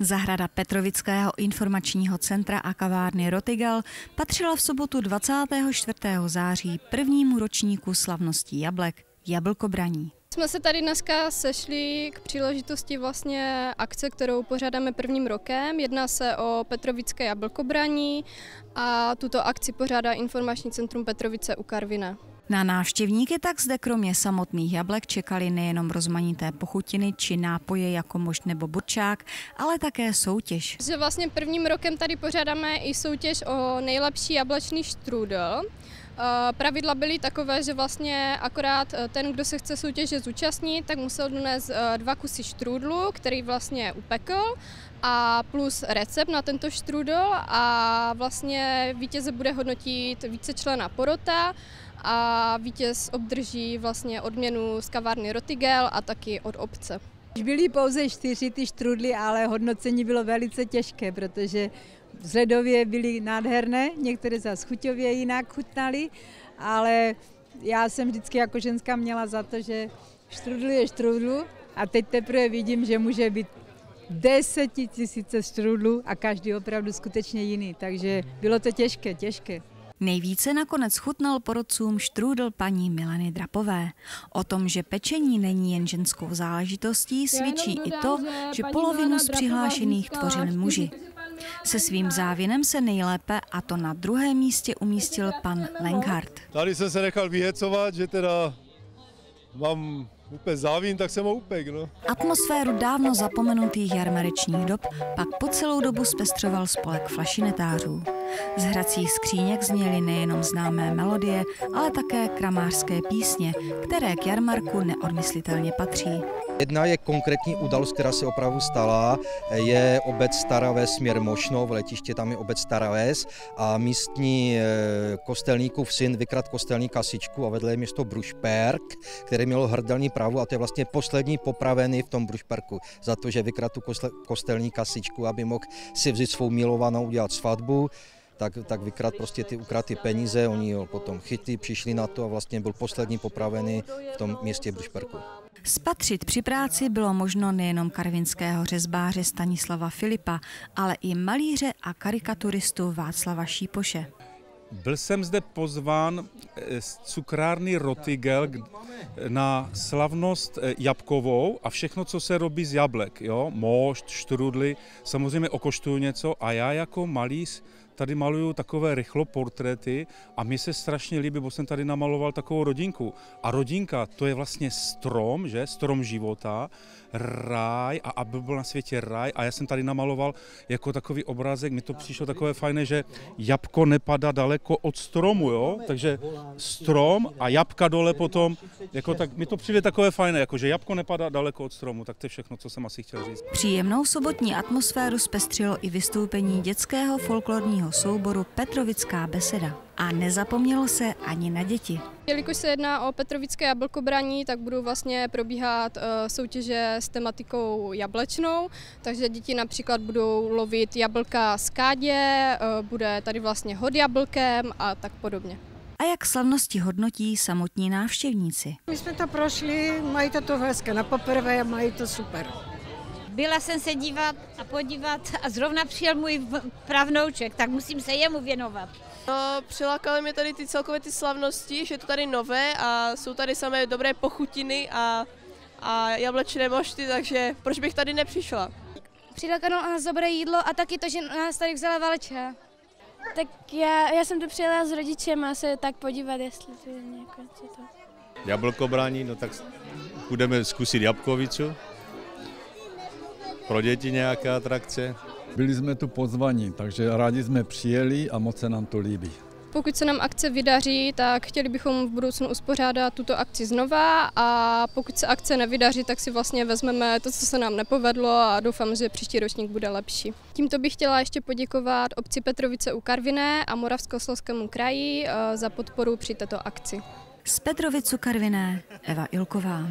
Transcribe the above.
Zahrada Petrovického informačního centra a kavárny Rotigal patřila v sobotu 24. září prvnímu ročníku slavností jablek Jablkobraní. Jsme se tady dneska sešli k příležitosti vlastně akce, kterou pořádáme prvním rokem. Jedná se o Petrovické jablkobraní a tuto akci pořádá Informační centrum Petrovice u Karvina. Na návštěvníky tak zde kromě samotných jablek čekali nejenom rozmanité pochutiny či nápoje jako mošt nebo burčák, ale také soutěž. Že vlastně prvním rokem tady pořádáme i soutěž o nejlepší jablečný štrůdl. Eh, pravidla byly takové, že vlastně akorát eh, ten, kdo se chce soutěže zúčastnit, tak musel donést eh, dva kusy štrůdlu, který vlastně upekl a plus recept na tento štrůdl a vlastně vítěze bude hodnotit více člena porota a vítěz obdrží vlastně odměnu z kavárny Rotigel a taky od obce. Byly pouze čtyři ty štrudly, ale hodnocení bylo velice těžké, protože vzhledově byly nádherné, některé zase chuťově jinak chutnaly, ale já jsem vždycky jako ženská měla za to, že štrudl je štrudlu a teď teprve vidím, že může být desetitisíce štrudlů a každý opravdu skutečně jiný, takže bylo to těžké, těžké. Nejvíce nakonec chutnal porodcům štrůdl paní Mileny Drapové. O tom, že pečení není jen ženskou záležitostí, svědčí i to, že polovinu z přihlášených tvořili muži. Se svým závinem se nejlépe, a to na druhém místě, umístil pan Lenghart. Tady jsem se nechal vyhecovat, že teda mám úplně závín, tak jsem ho upek. No. Atmosféru dávno zapomenutých jarmarečních dob pak po celou dobu zpestřoval spolek flašinetářů. Z hracích skříněk zněly nejenom známé melodie, ale také kramářské písně, které k jarmarku neodmyslitelně patří. Jedna je konkrétní událost, která se opravdu stala, je obec Staraves směr Mošno, v letiště tam je obec Staraves a místní eh, kostelníkův syn vykrad kostelní kasičku a vedle je město Brušperk, které mělo hrdelní právo a to je vlastně poslední popravený v tom Brušperku za to, že vykrad tu kostelní kasičku, aby mohl si vzít svou milovanou udělat svatbu tak, tak vykrat prostě ty ukraty peníze, oni ho potom chytli, přišli na to a vlastně byl poslední popravený v tom městě Brušperku. Spatřit při práci bylo možno nejenom karvinského řezbáře Stanislava Filipa, ale i malíře a karikaturistu Václava Šípoše. Byl jsem zde pozván eh, z cukrárny Rotigel na slavnost eh, jabkovou a všechno, co se robí z jablek. Jo? Mošt, štrudly, samozřejmě okoštuju něco a já jako malíř tady maluju takové rychlo portréty a mi se strašně líbí, bo jsem tady namaloval takovou rodinku. A rodinka, to je vlastně strom, že? Strom života, ráj a aby byl na světě ráj. A já jsem tady namaloval jako takový obrázek, mi to přišlo takové fajné, že jabko nepadá daleko od stromu, jo? Takže strom a jabka dole potom, jako tak, mi to přijde takové fajné, jako že jabko nepadá daleko od stromu, tak to je všechno, co jsem asi chtěl říct. Příjemnou sobotní atmosféru zpestřilo i vystoupení dětského folklorního souboru Petrovická beseda. A nezapomnělo se ani na děti. Jelikož se jedná o Petrovické jablkobraní, tak budou vlastně probíhat uh, soutěže s tematikou jablečnou, takže děti například budou lovit jablka z kádě, uh, bude tady vlastně hod jablkem a tak podobně. A jak slavnosti hodnotí samotní návštěvníci? My jsme to prošli, mají to to hezké na poprvé, mají to super. Byla jsem se dívat a podívat a zrovna přijel můj pravnouček, tak musím se jemu věnovat. No, přilákaly mě tady ty celkové ty slavnosti, že je to tady nové a jsou tady samé dobré pochutiny a, a jablečné mošty, takže proč bych tady nepřišla? Přilákalo nás dobré jídlo a taky to, že nás tady vzala Valča. Tak já, já jsem tu přijela s rodičem a se tak podívat, jestli to je nějaké co to. Jablkobrání, no tak budeme zkusit jabkovicu pro děti nějaké atrakce? Byli jsme tu pozvaní, takže rádi jsme přijeli a moc se nám to líbí. Pokud se nám akce vydaří, tak chtěli bychom v budoucnu uspořádat tuto akci znova a pokud se akce nevydaří, tak si vlastně vezmeme to, co se nám nepovedlo a doufám, že příští ročník bude lepší. Tímto bych chtěla ještě poděkovat obci Petrovice u Karviné a Moravskoslezskému kraji eh, za podporu při této akci. Z Petrovicu Karviné Eva Ilková.